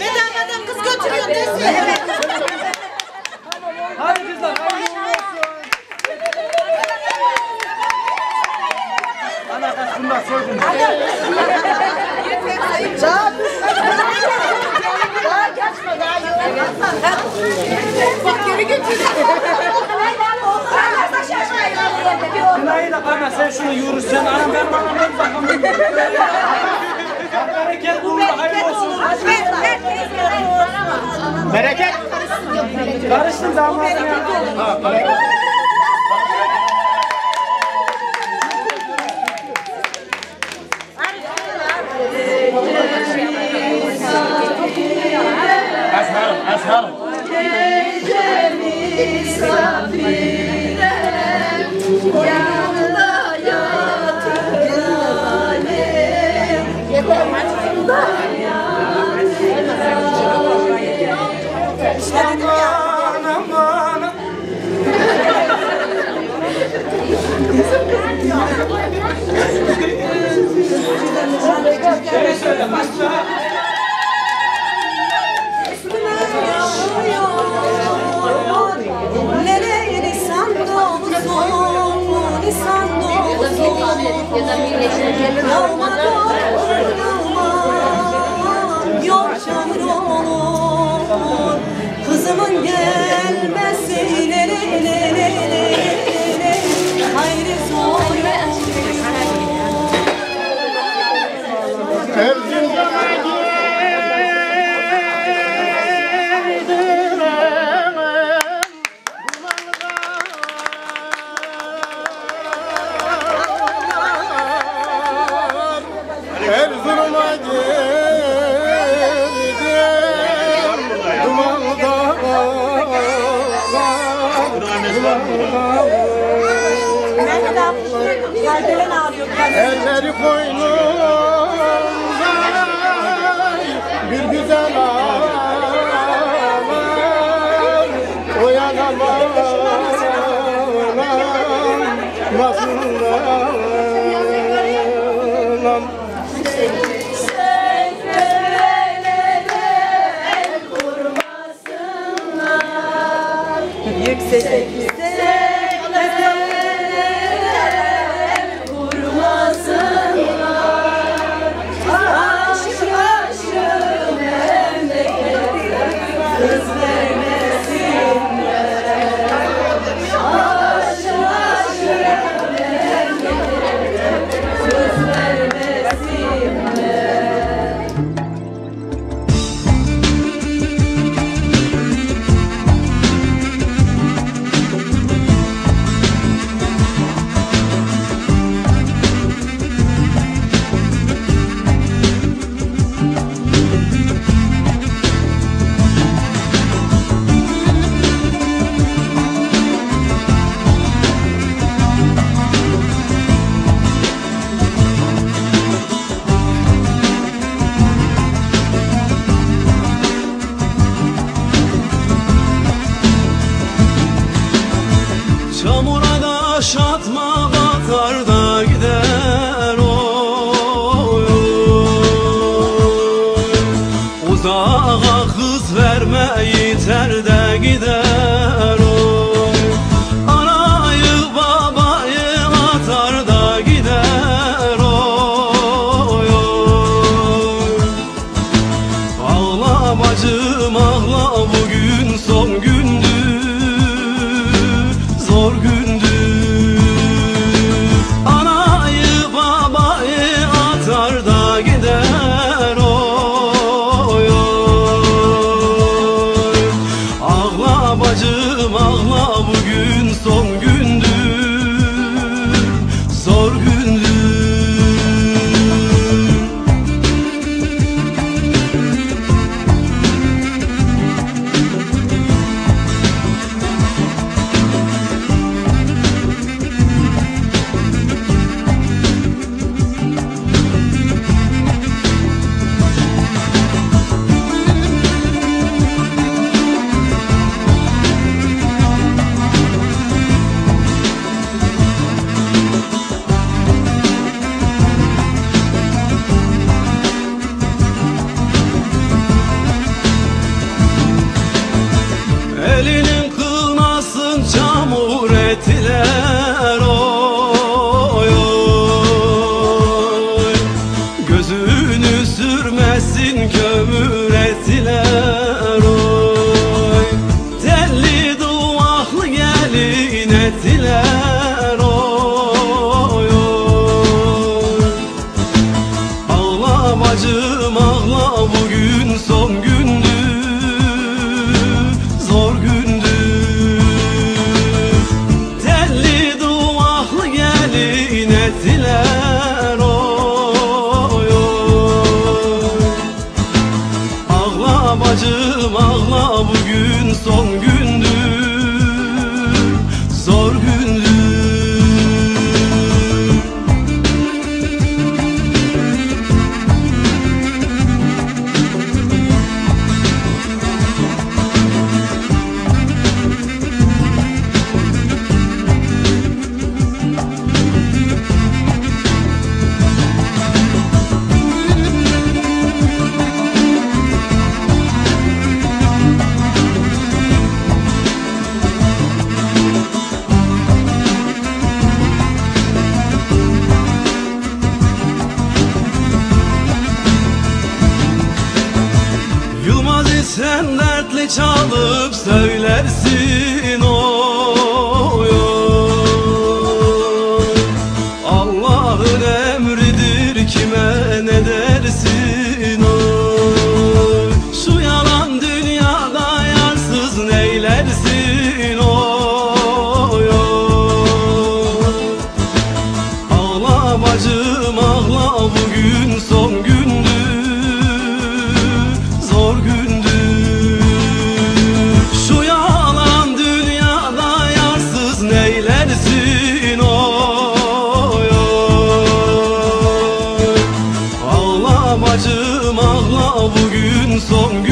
Bedavadan kız götürüyor desin. Hadi kızlar olsun. Ana kaç bunlar soydun. Daha geçme daha yok. Bak geri götürdüm. Günahı da bana sen şunu yürü sen anam benim anam benim bakamıyorum. Bereket. Karıştın. Asharım, Kızımın gelmesi Kalbelen ağrıyor. Elleri koynumda Bir güzel ağlar Uyanamam Nasıl Thank you. Çamura da şatma batar da gider oy, oy. Uzağa kız verme yeter de gider eline Ağla bacım ağla bugün son gün. Sen dertli çalıp söylersin o bacım ağla bugün son gün